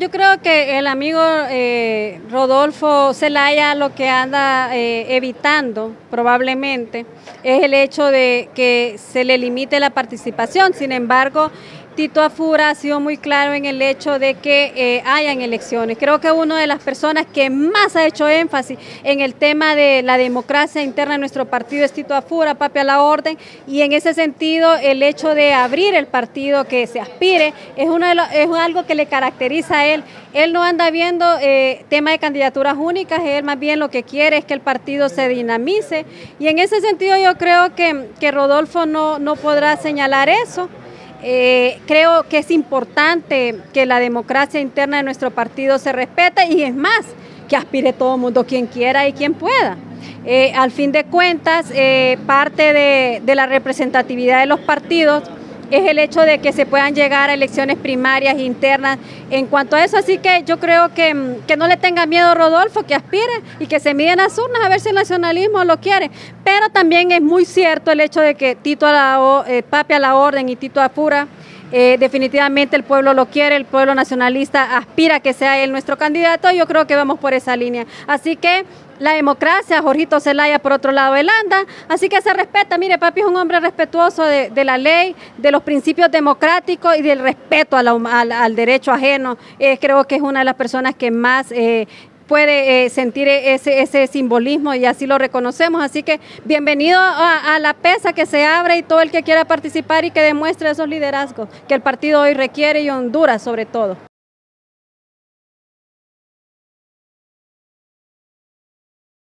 Yo creo que el amigo eh, Rodolfo Zelaya lo que anda eh, evitando probablemente es el hecho de que se le limite la participación. Sin embargo, Tito Afura ha sido muy claro en el hecho de que eh, hayan elecciones. Creo que una de las personas que más ha hecho énfasis en el tema de la democracia interna de nuestro partido es Tito Afura, papi a la orden, y en ese sentido el hecho de abrir el partido que se aspire es, uno de es algo que le caracteriza a él. Él no anda viendo eh, tema de candidaturas únicas, él más bien lo que quiere es que el partido se dinamice, y en ese sentido yo creo que, que Rodolfo no, no podrá señalar eso. Eh, creo que es importante que la democracia interna de nuestro partido se respete y es más, que aspire todo el mundo quien quiera y quien pueda. Eh, al fin de cuentas, eh, parte de, de la representatividad de los partidos es el hecho de que se puedan llegar a elecciones primarias internas en cuanto a eso. Así que yo creo que, mm, que no le tenga miedo Rodolfo, que aspire y que se miden las urnas a ver si el nacionalismo lo quiere. Pero también es muy cierto el hecho de que Tito a la, eh, Papi a la orden y Tito Apura eh, definitivamente el pueblo lo quiere, el pueblo nacionalista aspira a que sea él nuestro candidato y yo creo que vamos por esa línea. Así que la democracia, Jorgito Zelaya por otro lado él anda, así que se respeta, mire, papi es un hombre respetuoso de, la ley, de los principios democráticos y del respeto al, derecho ajeno, eh, creo que es una de las personas que más eh, puede eh, sentir ese, ese simbolismo y así lo reconocemos. Así que bienvenido a, la pesa que se abre y todo el que quiera participar y que demuestre esos liderazgos que el partido hoy requiere y Honduras sobre todo.